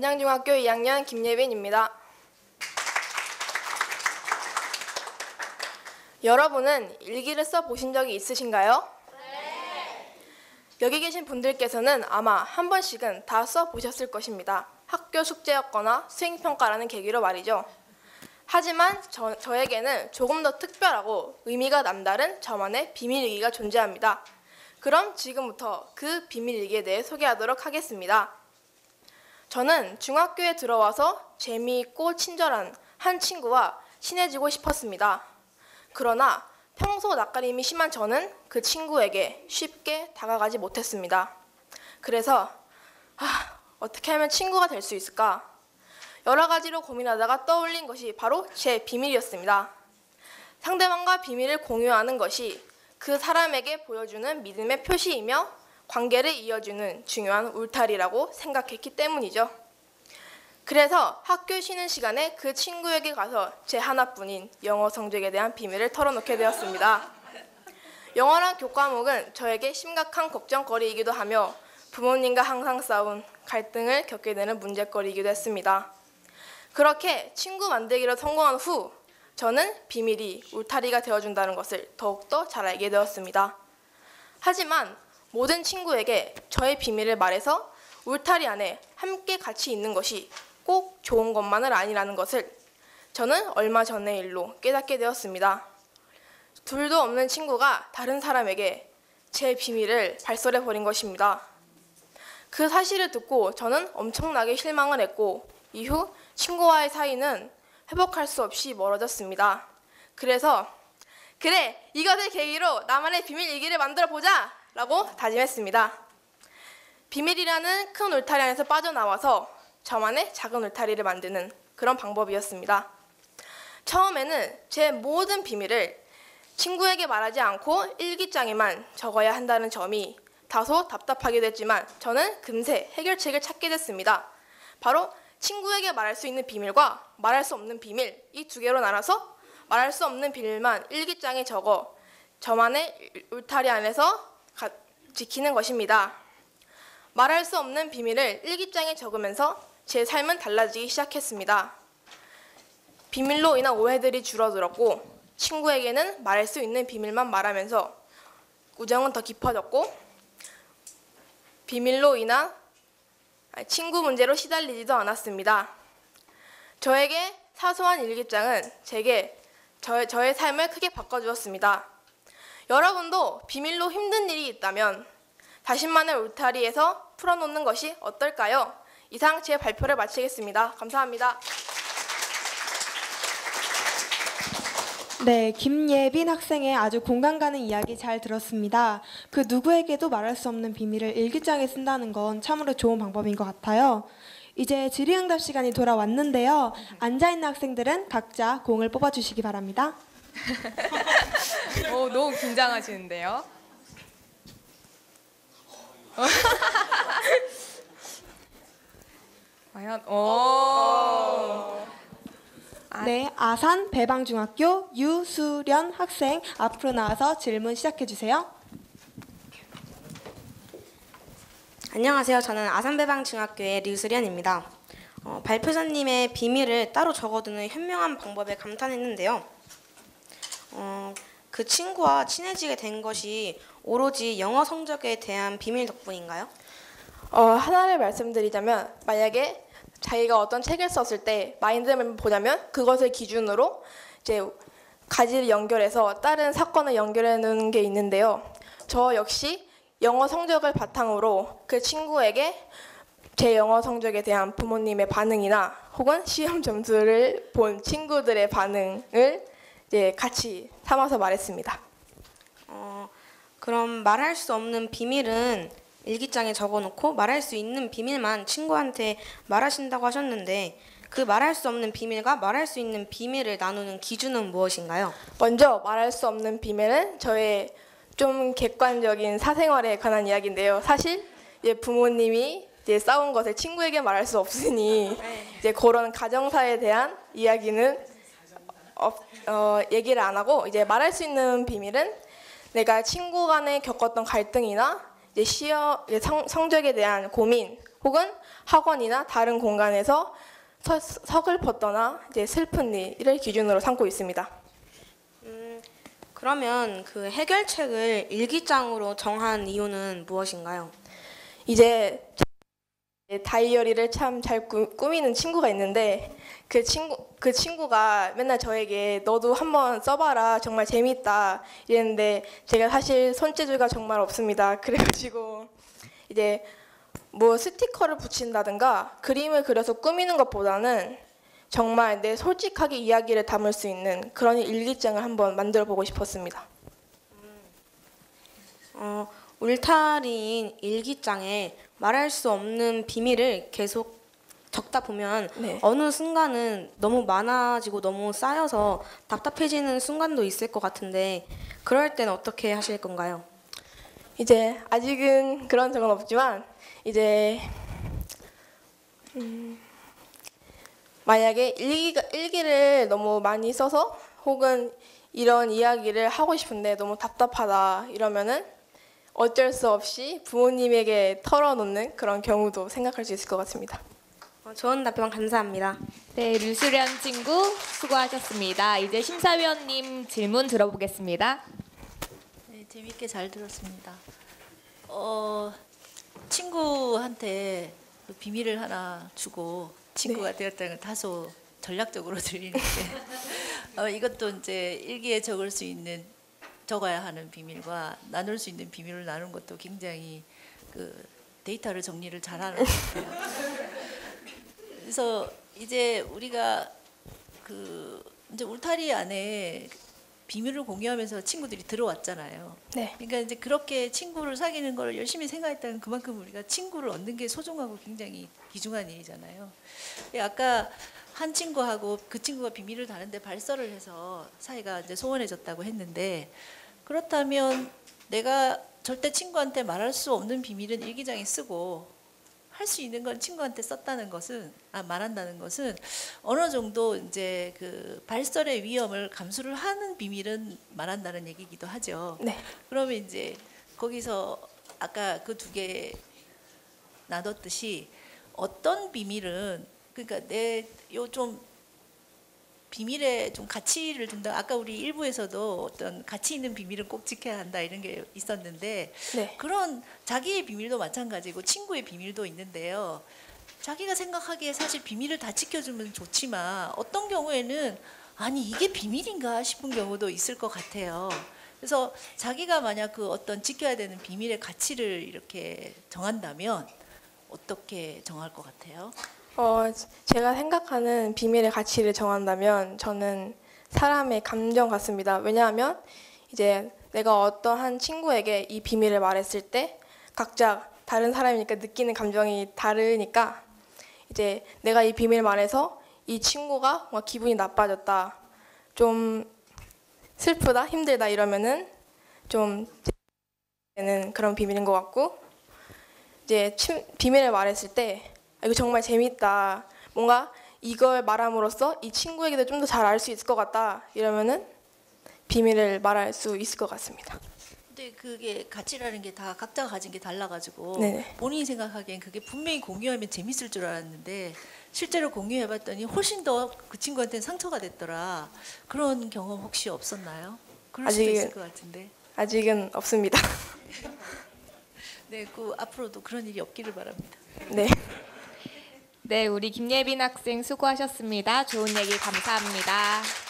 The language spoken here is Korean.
안장중학교 2학년 김예빈입니다. 여러분은 일기를 써 보신 적이 있으신가요? 네. 여기 계신 분들께서는 아마 한 번씩은 다 써 보셨을 것입니다. 학교 숙제였거나 수행평가라는 계기로 말이죠. 하지만 저, 저에게는 조금 더 특별하고 의미가 남다른 저만의 비밀일기가 존재합니다. 그럼 지금부터 그 비밀일기에 대해 소개하도록 하겠습니다. 저는 중학교에 들어와서 재미있고 친절한 한 친구와 친해지고 싶었습니다. 그러나 평소 낯가림이 심한 저는 그 친구에게 쉽게 다가가지 못했습니다. 그래서 아, 어떻게 하면 친구가 될 수 있을까? 여러 가지로 고민하다가 떠올린 것이 바로 제 비밀이었습니다. 상대방과 비밀을 공유하는 것이 그 사람에게 보여주는 믿음의 표시이며 관계를 이어주는 중요한 울타리라고 생각했기 때문이죠. 그래서 학교 쉬는 시간에 그 친구에게 가서 제 하나뿐인 영어 성적에 대한 비밀을 털어놓게 되었습니다. 영어란 교과목은 저에게 심각한 걱정거리이기도 하며 부모님과 항상 싸운 갈등을 겪게 되는 문제거리이기도 했습니다. 그렇게 친구 만들기로 성공한 후 저는 비밀이 울타리가 되어준다는 것을 더욱더 잘 알게 되었습니다. 하지만 모든 친구에게 저의 비밀을 말해서 울타리 안에 함께 같이 있는 것이 꼭 좋은 것만은 아니라는 것을 저는 얼마 전의 일로 깨닫게 되었습니다. 둘도 없는 친구가 다른 사람에게 제 비밀을 발설해 버린 것입니다. 그 사실을 듣고 저는 엄청나게 실망을 했고 이후 친구와의 사이는 회복할 수 없이 멀어졌습니다. 그래서 그래 이것을 계기로 나만의 비밀 일기를 만들어 보자 라고 다짐했습니다. 비밀이라는 큰 울타리 안에서 빠져나와서 저만의 작은 울타리를 만드는 그런 방법이었습니다. 처음에는 제 모든 비밀을 친구에게 말하지 않고 일기장에만 적어야 한다는 점이 다소 답답하게 됐지만 저는 금세 해결책을 찾게 됐습니다. 바로 친구에게 말할 수 있는 비밀과 말할 수 없는 비밀 이 두 개로 나눠서 말할 수 없는 비밀만 일기장에 적어 저만의 울타리 안에서 가, 지키는 것입니다. 말할 수 없는 비밀을 일기장에 적으면서 제 삶은 달라지기 시작했습니다. 비밀로 인한 오해들이 줄어들었고 친구에게는 말할 수 있는 비밀만 말하면서 우정은 더 깊어졌고 비밀로 인한 친구 문제로 시달리지도 않았습니다. 저에게 사소한 일기장은 제게 저, 저의 삶을 크게 바꿔주었습니다. 여러분도 비밀로 힘든 일이 있다면 자신만의 울타리에서 풀어놓는 것이 어떨까요? 이상 제 발표를 마치겠습니다. 감사합니다. 네, 김예빈 학생의 아주 공감 가는 이야기 잘 들었습니다. 그 누구에게도 말할 수 없는 비밀을 일기장에 쓴다는 건 참으로 좋은 방법인 것 같아요. 이제 질의응답 시간이 돌아왔는데요. 앉아있는 학생들은 각자 공을 뽑아주시기 바랍니다. 오, 너무 긴장하시는데요. 과연 오. 아. 네, 아산 배방중학교 유수련 학생 앞으로 나와서 질문 시작해 주세요. 안녕하세요. 저는 아산배방중학교의 류수련입니다. 어, 발표자님의 비밀을 따로 적어두는 현명한 방법에 감탄했는데요. 어, 그 친구와 친해지게 된 것이 오로지 영어 성적에 대한 비밀 덕분인가요? 어, 하나를 말씀드리자면 만약에 자기가 어떤 책을 썼을 때 마인드맵을 보냐면 그것을 기준으로 이제 가지를 연결해서 다른 사건을 연결해 놓는 게 있는데요. 저 역시 영어 성적을 바탕으로 그 친구에게 제 영어 성적에 대한 부모님의 반응이나 혹은 시험 점수를 본 친구들의 반응을 이제 같이 삼아서 말했습니다. 어, 그럼 말할 수 없는 비밀은 일기장에 적어놓고 말할 수 있는 비밀만 친구한테 말하신다고 하셨는데 그 말할 수 없는 비밀과 말할 수 있는 비밀을 나누는 기준은 무엇인가요? 먼저 말할 수 없는 비밀은 저의 좀 객관적인 사생활에 관한 이야기인데요. 사실 이제 부모님이 이제 싸운 것을 친구에게 말할 수 없으니 이제 그런 가정사에 대한 이야기는 어, 어, 얘기를 안 하고 이제 말할 수 있는 비밀은 내가 친구 간에 겪었던 갈등이나 이제 시험 성, 성적에 대한 고민 혹은 학원이나 다른 공간에서 서, 서글펐거나 이제 슬픈 일을 기준으로 삼고 있습니다. 그러면 그 해결책을 일기장으로 정한 이유는 무엇인가요? 이제 다이어리를 참 잘 꾸미는 친구가 있는데 그 친구 그 친구가 맨날 저에게 너도 한번 써봐라 정말 재밌다 이랬는데 제가 사실 손재주가 정말 없습니다. 그래가지고 이제 뭐 스티커를 붙인다든가 그림을 그려서 꾸미는 것보다는 정말 내 솔직하게 이야기를 담을 수 있는 그런 일기장을 한번 만들어 보고 싶었습니다. 어, 울타리인 일기장에 말할 수 없는 비밀을 계속 적다 보면 네. 어느 순간은 너무 많아지고 너무 쌓여서 답답해지는 순간도 있을 것 같은데 그럴 땐 어떻게 하실 건가요? 이제 아직은 그런 적은 없지만 이제 음, 만약에 일기가, 일기를 너무 많이 써서 혹은 이런 이야기를 하고 싶은데 너무 답답하다 이러면은 어쩔 수 없이 부모님에게 털어놓는 그런 경우도 생각할 수 있을 것 같습니다. 어, 좋은 답변 감사합니다. 네, 류수련 친구 수고하셨습니다. 이제 심사위원님 질문 들어보겠습니다. 네, 재밌게 잘 들었습니다. 어, 친구한테 그 비밀을 하나 주고 친구가 되었다는 건 다소 전략적으로 들리는데 어, 이것도 이제 일기에 적을 수 있는 적어야 하는 비밀과 나눌 수 있는 비밀을 나누는 것도 굉장히 그 데이터를 정리를 잘하는 것 같아요. 그래서 이제 우리가 그 이제 울타리 안에 비밀을 공유하면서 친구들이 들어왔잖아요. 네. 그러니까 이제 그렇게 친구를 사귀는 걸 열심히 생각했다는 그만큼 우리가 친구를 얻는 게 소중하고 굉장히 귀중한 일이잖아요. 예, 아까 한 친구하고 그 친구가 비밀을 다는데 발설을 해서 사이가 이제 소원해졌다고 했는데 그렇다면 내가 절대 친구한테 말할 수 없는 비밀은 일기장에 쓰고 할 수 있는 건 친구한테 썼다는 것은 아 말한다는 것은 어느 정도 이제 그 발설의 위험을 감수를 하는 비밀은 말한다는 얘기기도 하죠. 네. 그러면 이제 거기서 아까 그 두 개 나눴듯이 어떤 비밀은 그러니까 내 요 좀 비밀에 좀 가치를 둔다. 아까 우리 일부에서도 어떤 가치 있는 비밀은 꼭 지켜야 한다 이런 게 있었는데 네. 그런 자기의 비밀도 마찬가지고 친구의 비밀도 있는데요. 자기가 생각하기에 사실 비밀을 다 지켜주면 좋지만 어떤 경우에는 아니 이게 비밀인가 싶은 경우도 있을 것 같아요. 그래서 자기가 만약 그 어떤 지켜야 되는 비밀의 가치를 이렇게 정한다면 어떻게 정할 것 같아요? 어, 제가 생각하는 비밀의 가치를 정한다면 저는 사람의 감정 같습니다. 왜냐하면 이제 내가 어떠한 친구에게 이 비밀을 말했을 때 각자 다른 사람이니까 느끼는 감정이 다르니까 이제 내가 이 비밀을 말해서 이 친구가 뭔가 기분이 나빠졌다, 좀 슬프다, 힘들다 이러면은 좀는 그런 비밀인 것 같고 이제 침- 비밀을 말했을 때 아, 이거 정말 재밌다. 뭔가 이걸 말함으로써 이 친구에게도 좀 더 잘 알 수 있을 것 같다. 이러면은 비밀을 말할 수 있을 것 같습니다. 근데 그게 가치라는 게 다 각자가 가진 게 달라가지고 네네. 본인이 생각하기엔 그게 분명히 공유하면 재밌을 줄 알았는데 실제로 공유해봤더니 훨씬 더 그 친구한테는 상처가 됐더라. 그런 경험 혹시 없었나요? 그럴 수도 아직은- 있을 것 같은데. 아직은 없습니다. 네, 그 앞으로도 그런 일이 없기를 바랍니다. 네. 네, 우리 김예빈 학생 수고하셨습니다. 좋은 얘기 감사합니다.